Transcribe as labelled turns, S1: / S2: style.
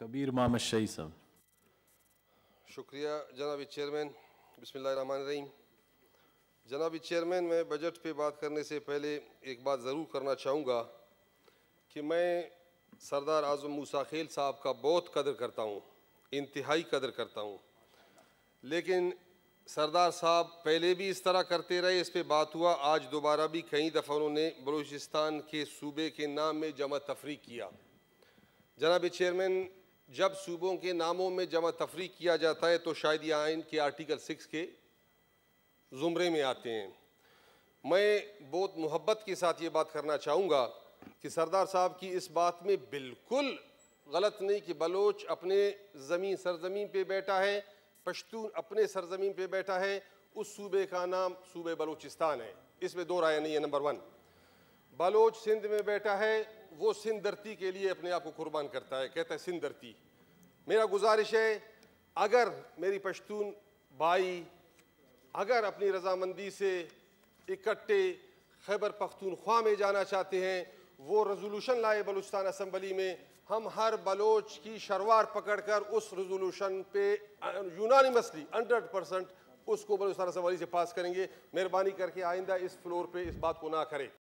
S1: کبیر محمد شہی صاحب
S2: شکریہ جناب چیئرمین بسم اللہ الرحمن الرحیم جناب چیئرمین میں بجٹ پہ بات کرنے سے پہلے ایک بات ضرور کرنا چاہوں گا کہ میں سردار اعظم موسیٰ خیل صاحب کا بہت قدر کرتا ہوں انتہائی قدر کرتا ہوں لیکن سردار صاحب پہلے بھی اس طرح کرتے رہے اس پہ بات ہوا آج دوبارہ بھی کئی دفعہ انہوں نے بلوچستان کے صوبے کے نام میں جمع تفریق کیا جناب چیئرمین جب صوبوں کے ناموں میں جمع تفریق کیا جاتا ہے تو شاید یہ آئین کے آرٹیکل سکس کے زمرے میں آتے ہیں۔ میں بہت محبت کے ساتھ یہ بات کرنا چاہوں گا کہ سردار صاحب کی اس بات میں بالکل غلط نہیں کہ بلوچ اپنے زمین سرزمین پہ بیٹھا ہے، پشتون اپنے سرزمین پہ بیٹھا ہے، اس صوبے کا نام صوبے بلوچستان ہے۔ اس میں دو رائے نہیں ہے، نمبر ون۔ بلوچ سندھ میں بیٹھا ہے وہ سندھ کے لیے اپنے آپ کو قربان کرتا ہے، کہتا ہے سندھ دھرتی۔ میرا گزارش ہے، اگر میری پشتون بھائی اگر اپنی رضامندی سے اکٹھے خیبر پختونخوا میں جانا چاہتے ہیں، وہ ریزولوشن لائے بلوچستان اسمبلی میں، ہم ہر بلوچ کی شروار پکڑ کر اس ریزولوشن پہ یونانیمسلی ہنڈریڈ پرسنٹ اس کو بلوچستان اسمبلی سے پاس کریں گے۔ مہربانی کر کے آئندہ اس فلور پہ اس بات کو نہ کرے۔